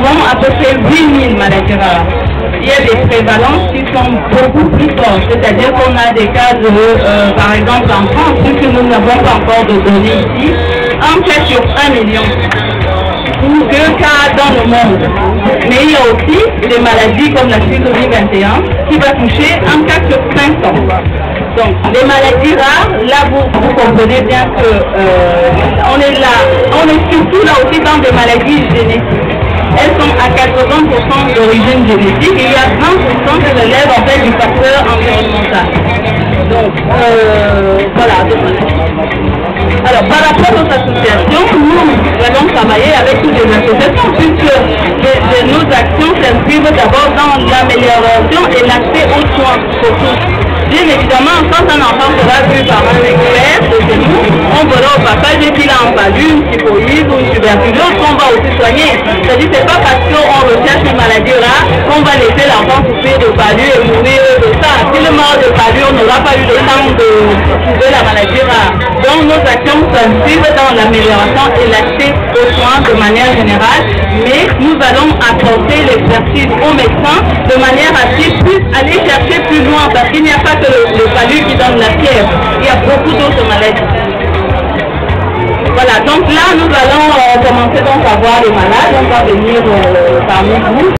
avons à peu près 8000 maladies rares. Il y a des prévalences qui sont beaucoup plus fortes, c'est-à-dire qu'on a des cas de, euh, par exemple en France, puisque nous n'avons pas encore de données ici, un cas sur un million ou deux cas dans le monde. Mais il y a aussi des maladies comme la trisomie 21 qui va toucher un cas sur 500. Donc, les maladies rares, là, vous, vous comprenez bien que euh, on est là, on est surtout là aussi dans des maladies génétiques. Elles sont à 80% d'origine génétique et il y a 20% qui relèvent en fait du facteur environnemental. Donc, euh, voilà. Alors, par rapport aux associations, nous allons travailler avec toutes les associations puisque nos actions s'inscrivent d'abord dans l'amélioration et l'accès aux soins pour tous. Bien évidemment, quand un enfant sera vu par un expert palud, une typhoïde ou une tuberculose qu'on va aussi soigner. C'est-à-dire c'est pas parce qu'on recherche une maladie rare qu'on va laisser l'enfant souffrir de palud et mourir de ça. Si le mort de palud, on n'aura pas eu le temps de trouver la maladie rare. Donc nos actions s'inscrivent dans l'amélioration et l'accès aux soins de manière générale, mais nous allons apporter l'exercice aux médecins de manière à ce qu'ils puissent aller chercher plus loin parce qu'il n'y a pas que le, le qui donne la fièvre, il y a beaucoup donc là nous allons euh, commencer donc à voir les malades, on va venir euh, parmi vous.